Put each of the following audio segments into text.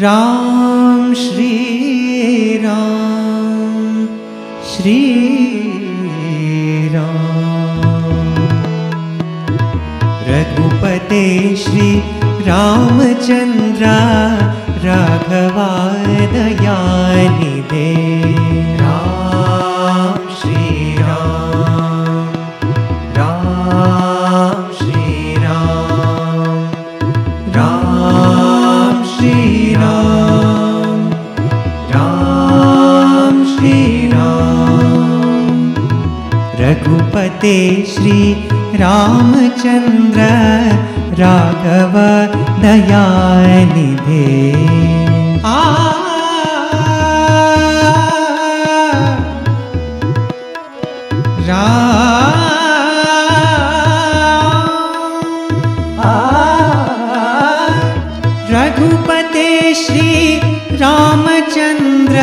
राम श्री राम श्री राम। रघुपते श्री रामचन्द्र राघवाय दयानिधे रघुपते श्री रामचन्द्र राघव दयानिधे। आ। रघुपते श्री रामचन्द्र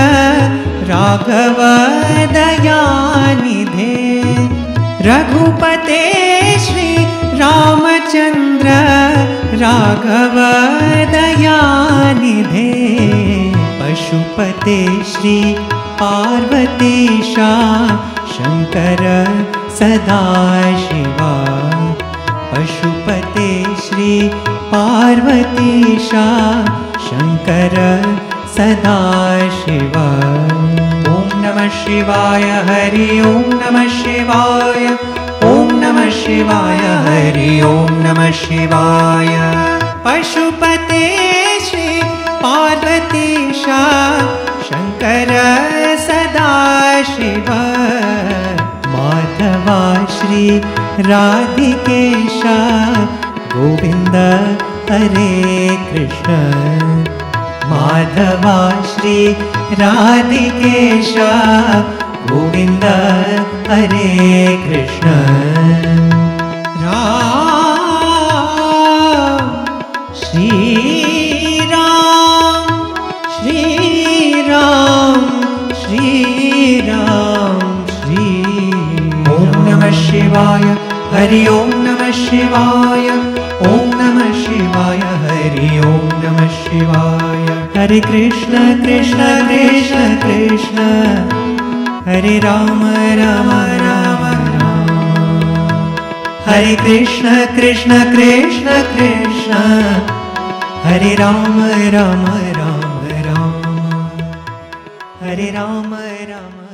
राघव दयानिधे। रघुपते श्री रामचन्द्र राघव दयानिधे पशुपते श्री पार्वतीशा शङ्कर सदा शिवा पशुपते श्री पार्वतीशा शङ्कर सदा शिवा ॐ नमः शिवाय हरि ॐ नमः शिवाय शिवाय हरि ॐ नमः शिवाय। पशुपते श्री पार्वतीशा शङ्कर सदा शिव। माधवा श्री राधिकेशा गोविन्द हरे कृष्ण। माधवा श्री राधिकेशा गोविन्द हरे कृष्ण शिवाय, हरि ॐ नमः शिवाय ॐ नमः शिवाय, हरि ओम नमः शिवाय। हरे कृष्ण कृष्ण कृष्ण कृष्ण। हरे राम राम राम राम। हरे कृष्ण कृष्ण कृष्ण कृष्ण। हरे राम राम राम राम। हरे राम राम।